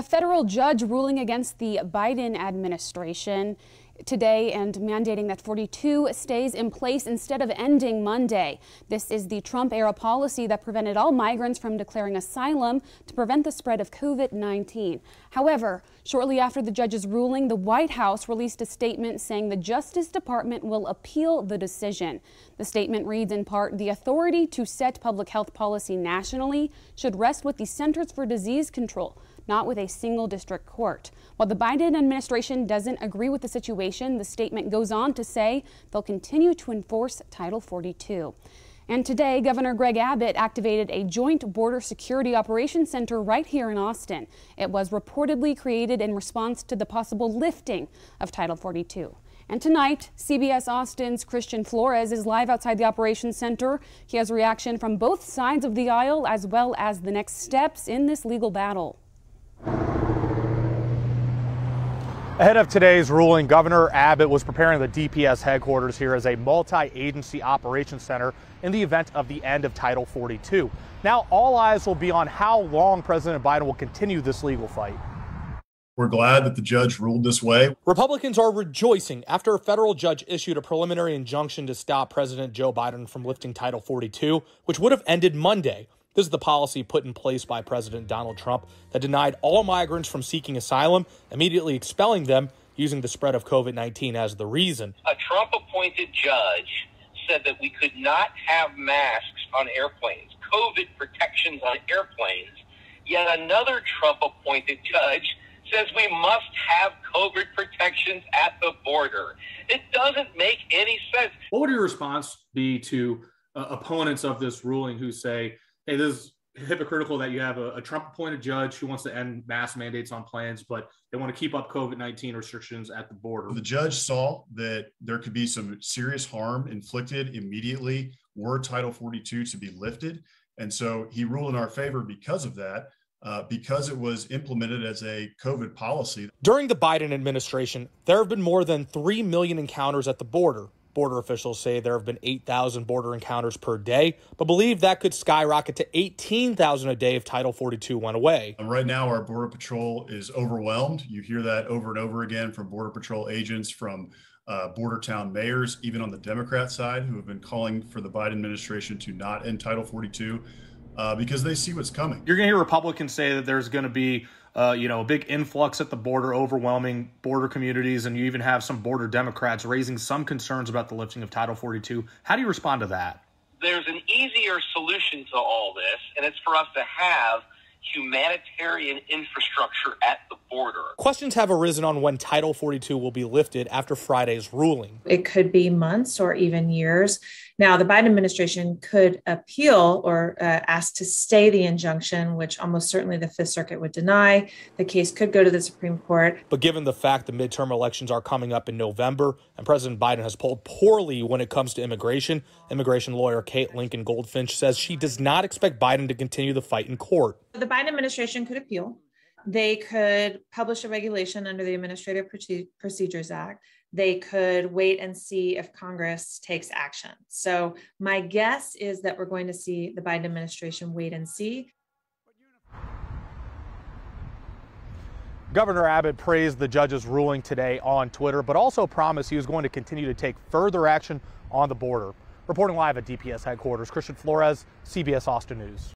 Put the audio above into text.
A federal judge ruling against the Biden administration today and mandating that 42 stays in place instead of ending Monday. This is the Trump era policy that prevented all migrants from declaring asylum to prevent the spread of COVID 19. However, shortly after the judge's ruling, the White House released a statement saying the Justice Department will appeal the decision. The statement reads in part The authority to set public health policy nationally should rest with the Centers for Disease Control not with a single district court. While the Biden administration doesn't agree with the situation, the statement goes on to say they'll continue to enforce Title 42. And today, Governor Greg Abbott activated a joint border security operations center right here in Austin. It was reportedly created in response to the possible lifting of Title 42. And tonight, CBS Austin's Christian Flores is live outside the Operations Center. He has reaction from both sides of the aisle as well as the next steps in this legal battle. Ahead of today's ruling, Governor Abbott was preparing the DPS headquarters here as a multi-agency operations center in the event of the end of Title 42. Now, all eyes will be on how long President Biden will continue this legal fight. We're glad that the judge ruled this way. Republicans are rejoicing after a federal judge issued a preliminary injunction to stop President Joe Biden from lifting Title 42, which would have ended Monday. This is the policy put in place by President Donald Trump that denied all migrants from seeking asylum, immediately expelling them using the spread of COVID 19 as the reason. A Trump appointed judge said that we could not have masks on airplanes, COVID protections on airplanes. Yet another Trump appointed judge says we must have COVID protections at the border. It doesn't make any sense. What would your response be to uh, opponents of this ruling who say, hey, this is hypocritical that you have a, a Trump appointed judge who wants to end mass mandates on planes, but they want to keep up COVID 19 restrictions at the border. The judge saw that there could be some serious harm inflicted immediately were Title 42 to be lifted. And so he ruled in our favor because of that. Uh, because it was implemented as a COVID policy. During the Biden administration, there have been more than 3 million encounters at the border, Border officials say there have been 8,000 border encounters per day, but believe that could skyrocket to 18,000 a day if Title 42 went away. Right now, our Border Patrol is overwhelmed. You hear that over and over again from Border Patrol agents, from uh, border town mayors, even on the Democrat side, who have been calling for the Biden administration to not end Title 42 uh, because they see what's coming. You're going to hear Republicans say that there's going to be uh, you know, a big influx at the border, overwhelming border communities, and you even have some border Democrats raising some concerns about the lifting of Title 42. How do you respond to that? There's an easier solution to all this, and it's for us to have humanitarian infrastructure at the border. Questions have arisen on when Title 42 will be lifted after Friday's ruling. It could be months or even years. Now, the Biden administration could appeal or uh, ask to stay the injunction, which almost certainly the Fifth Circuit would deny. The case could go to the Supreme Court. But given the fact the midterm elections are coming up in November and President Biden has polled poorly when it comes to immigration, immigration lawyer Kate Lincoln Goldfinch says she does not expect Biden to continue the fight in court. The Biden administration could appeal. They could publish a regulation under the Administrative Procedures Act they could wait and see if Congress takes action. So, my guess is that we're going to see the Biden administration wait and see. Governor Abbott praised the judge's ruling today on Twitter, but also promised he was going to continue to take further action on the border. Reporting live at DPS headquarters, Christian Flores, CBS Austin News.